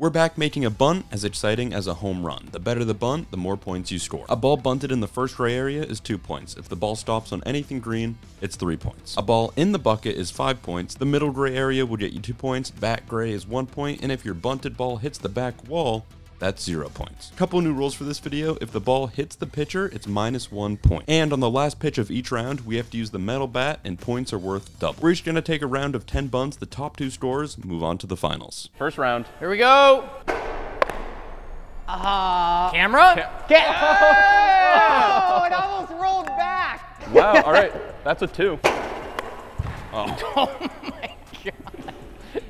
We're back making a bunt as exciting as a home run. The better the bunt, the more points you score. A ball bunted in the first gray area is 2 points. If the ball stops on anything green, it's 3 points. A ball in the bucket is 5 points. The middle gray area will get you 2 points. Back gray is 1 point, and if your bunted ball hits the back wall, that's zero points. Couple new rules for this video. If the ball hits the pitcher, it's minus one point. And on the last pitch of each round, we have to use the metal bat and points are worth double. We're each gonna take a round of 10 bunts. The top two scores move on to the finals. First round. Here we go. Uh, Camera? Get, oh, it almost rolled back. Wow, all right. That's a two. oh my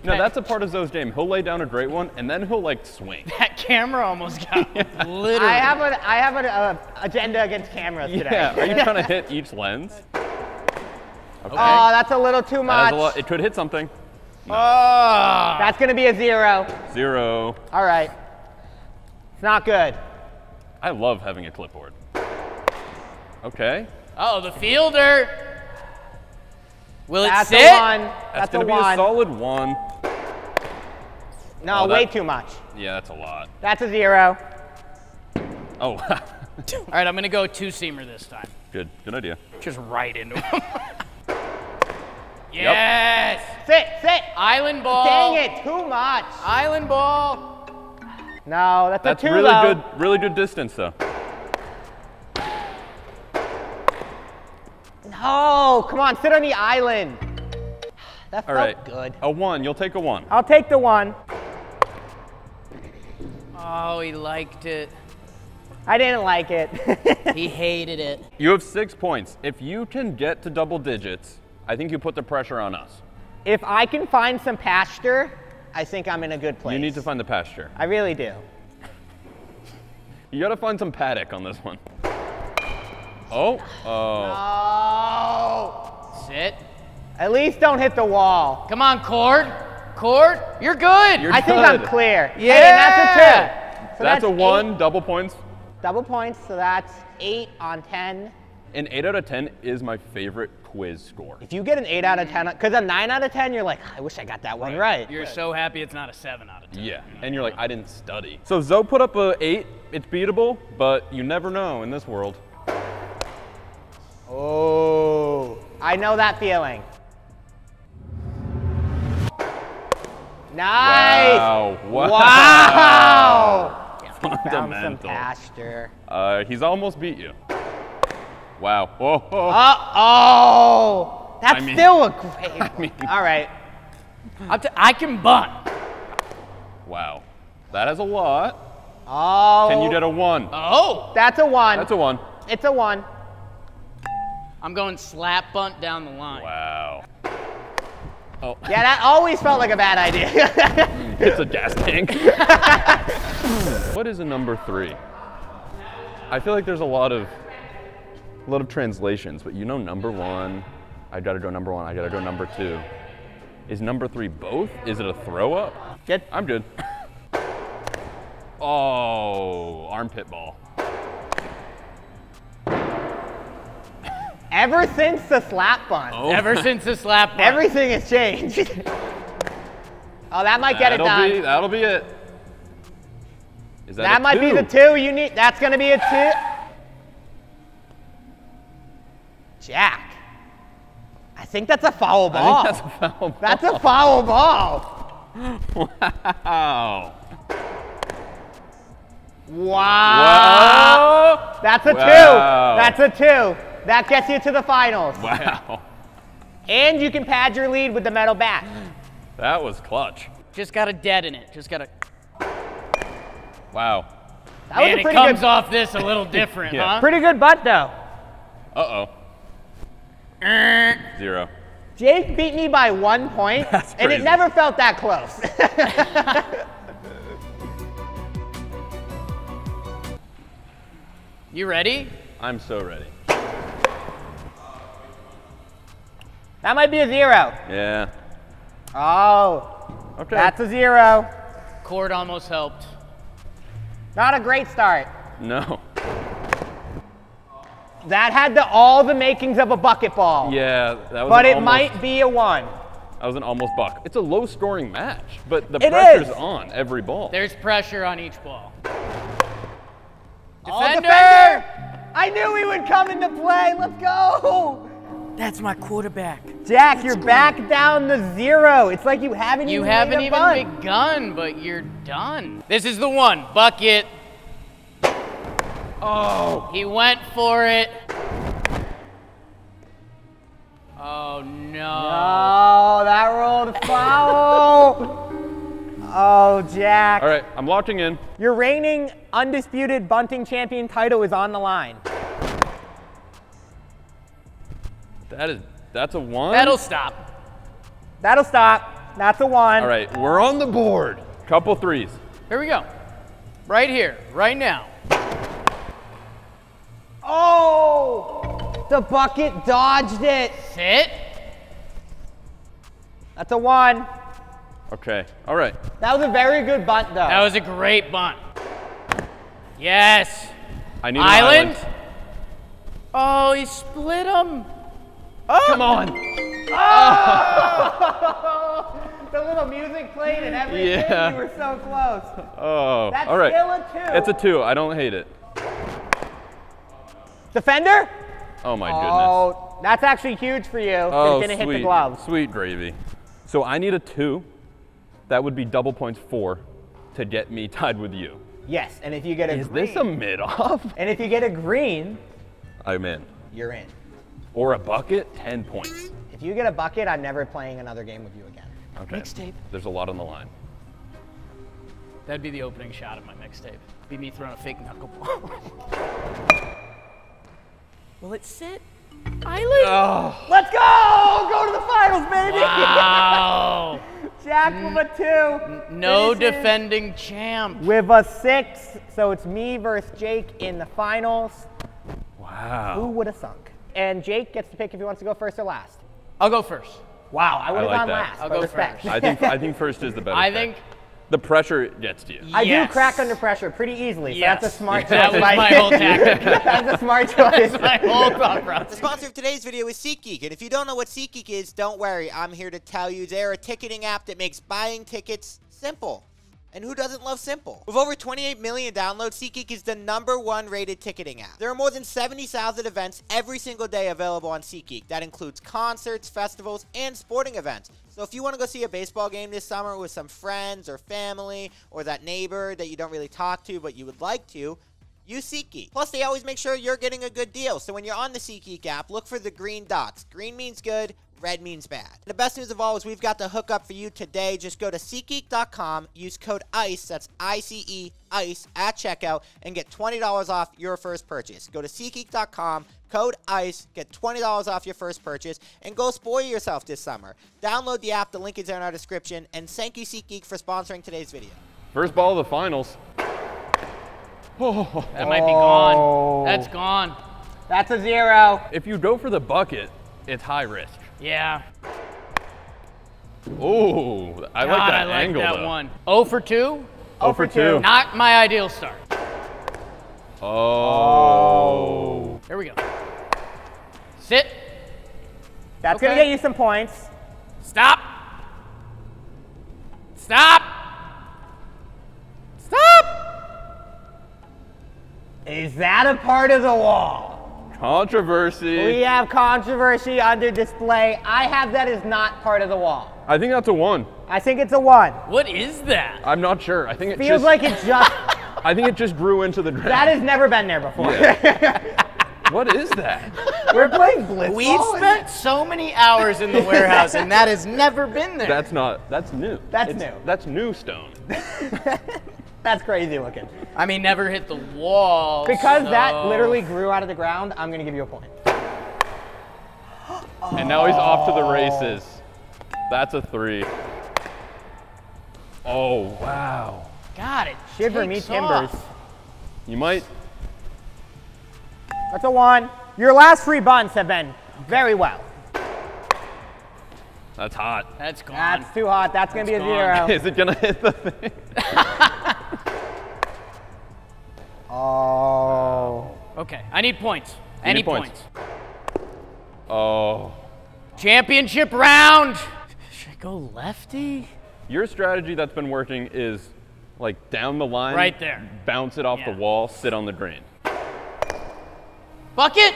god. No, that's a part of Zoe's game. He'll lay down a great one, and then he'll like swing. That camera almost got literally. I have an I have an uh, agenda against cameras today. Yeah, are you trying to hit each lens? Okay. Oh, that's a little too much. is a lot. It could hit something. Oh. That's gonna be a zero. Zero. All right. It's not good. I love having a clipboard. Okay. Oh, the fielder. Will it That's sit? a one. That's, That's, gonna a be one. a solid one. No, Oh, way that- too much. Yeah, that's a lot. That's a zero. Oh, All right, I'm gonna go two seamer this time. good. Good idea. Just right into him. yes. Sit, sit. Island ball. Dang it, too much. Island ball. No, that's, That's a two really though. good. Really good distance though. No, come on, sit on the island. That All felt right. good. A one. You'll take a one. I'll take the one. Oh, he liked it. I didn't like it. He hated it. You have six points. If you can get to double digits, I think you put the pressure on us. if I can find some pasture, I think I'm in a good place. You need to find the pasture. I really do. You got to find some paddock on this one. Oh, oh. Oh. Sit. At least don't hit the wall. Come on, Cord. Cord, you're good. You're I think I'm clear. Yeah. and that's a two. So that's, a one, eight double points. double points, so that's eight on 10. An 8 out of 10 is my favorite quiz score. If you get an eight out of 10, because a nine out of 10, you're like, I wish I got that one right. You're so happy it's not a seven out of ten. Yeah, and you're like, I didn't study. So Zoe put up a 8. It's beatable, but you never know in this world. Oh, I know that feeling. Nice. Wow. Wow. Wow. Found some Fundamental. pasture. Uh, he's almost beat you. Wow. Whoa. whoa. Uh oh. That's I mean- still a great. one. mean- All right. I'll t- I can bunt. Wow. That is a lot. Oh. Can you get a 1? Oh, That's a one. That's a 1. It's a one. I'm going slap bunt down the line. Wow. Oh, Yeah, that always felt like a bad idea. it's a gas tank. what is a number 3? I feel like there's a lot of a lot of translations, but you know number 1, I got to go number 1, I got to go number 2. Is number 3 both? Is it a throw up? Good. I'm good. Oh, armpit ball. Ever since the slap bunt, Oh. Ever since the slap bunt. everything has changed. oh, that might get it that'll done. Be, that'll be it. Is that, that a might be the two you need. That's going to be a two. Jack. I think that's a foul ball. I think that's a foul ball. That's a foul ball. Wow. Wow. Whoa. That's a Wow. two. That's a two. That gets you to the finals. Wow. And you can pad your lead with the metal bat. That was clutch. Just got a dead in it. Just got a. Wow. That Man, was a it comes good, off this a little different, Yeah. huh? pretty good butt though. Uh-oh. Uh. Zero. Jake beat me by one point, That's and it never felt that close. You ready? I'm so ready. That might be a zero. Yeah. Oh, Okay. that's a zero. Cord almost helped. Not a great start. no. That had the, all the makings of a bucket ball. Yeah, that was But it almost- might be a one. That was an almost buck. It's a low scoring match, but the It pressure's is. on every ball. There's pressure on each ball. Oh, Defender! defender! I knew he would come into play. Let's go. That's my quarterback. Jack, you're back down to zero. It's like you haven't You even haven't made a even bunt. begun, but you're done. This is the one. Bucket. Oh. He went for it. Oh no. Oh, that rolled foul. oh, Jack. All right, I'm launching in. Your reigning undisputed bunting champion title is on the line. That is, that's a one. That'll stop. That'll stop. That's a one. All right, we're on the board. Couple threes. Here we go. Right here, right now. Oh, the bucket dodged it. Sit. That's a one. Okay, all right. That was a very good bunt, though. That was a great bunt. Yes. I need an Island. island. Oh, he split him. Come on. Oh. the little music played and everything. Yeah. You were so close. Oh, That's all right. still a two. It's a two. I don't hate it. Defender? Oh my oh, goodness. Oh, that's actually huge for you. Oh, it didn't sweet, hit the gloves. sweet gravy. So I need a two. That would be double points four to get me tied with you. Yes, and if you get a green. Is green, this a mid off? and if you get a green, I'm in. you're in. Or a bucket, 10 points. If you get a bucket, I'm never playing another game with you again. Okay. Mixtape. There's a lot on the line. That'd be the opening shot of my mixtape. Be me throwing a fake knuckleball. Will it sit? Island. Let's go! Go to the finals, baby! Wow. Jack with a two. no Finishes defending champ. With a six, so it's me versus Jake in the finals. Wow. Who would have sunk? And Jake gets to pick if he wants to go first or last. I'll go first. Wow, I would have like gone that. last. I'll go respect. first. I think I think first is the better. I pick. think the pressure gets to you. I Yes. do crack under pressure pretty easily. So Yes. that's a smart choice. That was by my you. whole tactic. that's a smart choice. That's my whole thought The sponsor of today's video is SeatGeek, and if you don't know what SeatGeek is, don't worry. I'm here to tell you they're a ticketing app that makes buying tickets simple. And who doesn't love simple? With over 28 million downloads, SeatGeek is the number one rated ticketing app. There are more than 70,000 events every single day available on SeatGeek. That includes concerts, festivals, and sporting events. So if you want to go see a baseball game this summer with some friends or family, or that neighbor that you don't really talk to but you would like to, Use SeatGeek. Plus, they always make sure you're getting a good deal. So when you're on the SeatGeek app, look for the green dots. Green means good, red means bad. The best news of all is we've got the hookup for you today. Just go to SeatGeek.com, use code ICE, that's I-C-E, ICE, at checkout, and get $20 off your first purchase. Go to SeatGeek.com, code ICE, get $20 off your first purchase, and go spoil yourself this summer. Download the app, the link is in our description, and thank you SeatGeek for sponsoring today's video. First ball of the finals. Oh. That might be gone. Oh. That's gone. That's a zero. If you go for the bucket, it's high risk. Yeah. Oh, I God, like that I like angle that though. one. 0 for 2. Oh for oh for two. two. Not my ideal start. Oh. Here we go. Sit. That's gonna get you some points. Stop. Stop. Stop. Is that a part of the wall? Controversy. We have controversy under display. I have that as not part of the wall. I think that's a one. I think it's a one. What is that? I'm not sure. I think it Feels just, like it just I think it just grew into the ground. that has never been there before. What is that? We're playing blitzball. We've spent so many hours in the warehouse, and that has never been there. That's not. That's new. That's It's- new. That's new stone. That's crazy looking. I mean, never hit the wall. Because that literally grew out of the ground, I'm gonna give you a point. And now he's off to the races. That's a three. Oh wow. God, it Shiver me timbers. off. You might. That's a one. Your last three bunts have been very well. That's hot. That's gone. That's too hot. That's gonna be a gone. zero. Is it gonna hit the thing? Oh. okay, I need points. You Any need points. points. Oh. Championship round. Should I go lefty? Your strategy that's been working is like down the line, Right there. bounce it off Yeah. the wall, sit on the green. Bucket?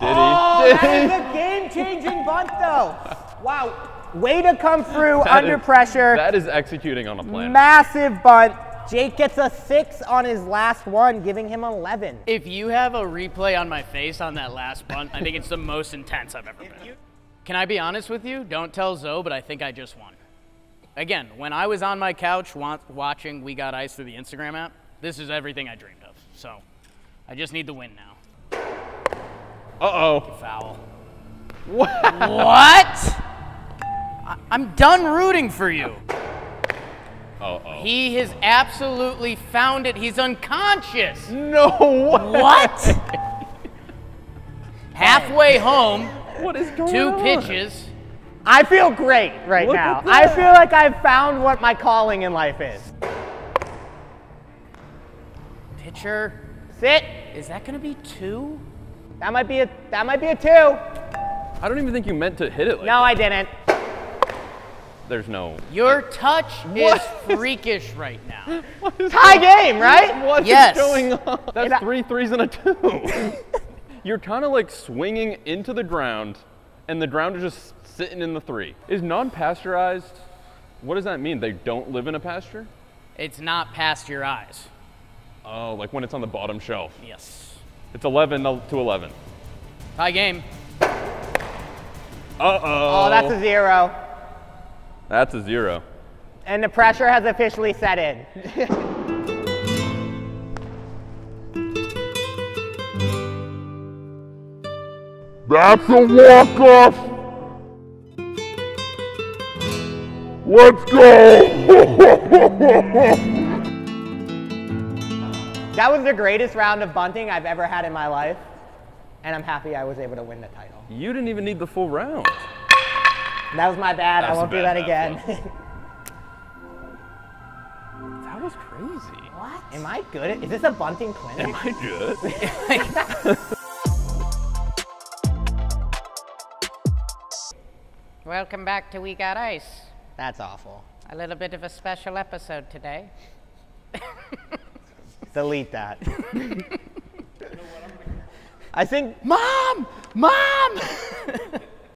Did he? Oh, he? that is a game-changing bunt, though. Wow. Way to come through That under is- pressure. That is executing on a plan. Massive bunt. Jake gets a six on his last one, giving him 11. If you have a replay on my face on that last bunt, I think it's the most intense I've ever been. Can I be honest with you? Don't tell Zoe, but I think I just won. Again, when I was on my couch wa- watching We Got Ice through the Instagram app, this is everything I dreamed of. So I just need the win now. Uh-oh. Foul. What? what? I- I'm done rooting for you. Uh-oh. He has absolutely found it. He's unconscious. No way. What? Halfway home, What is going two on? pitches. I feel great right Look now. at I feel like I've found what my calling in life is. Pitcher. Sit. Is that going to be two? That might be a that might be a two. I don't even think you meant to hit it like No, I didn't. There's no. Your touch is freakish right now. Tie game, right? What is Yes. going on? That's I- three threes and a two. You're kind of like swinging into the ground, and the ground is just sitting in the three. Is non-pasteurized? What does that mean? They don't live in a pasture? It's not past your eyes. Oh, like when it's on the bottom shelf. Yes. It's 11 to 11. Tie game. Uh-oh. Oh, that's a zero. That's a zero. And the pressure has officially set in. That's a walk-off. Let's go. that was the greatest round of bunting I've ever had in my life. And I'm happy I was able to win the title. You didn't even need the full round. That was my bad. I won't a do that again. That was crazy. what? Am I good at Is this a bunting clinic? Am I good? Welcome back to We Got Ice. That's awful. A little bit of a special episode today. Delete that. I think Mom! Mom!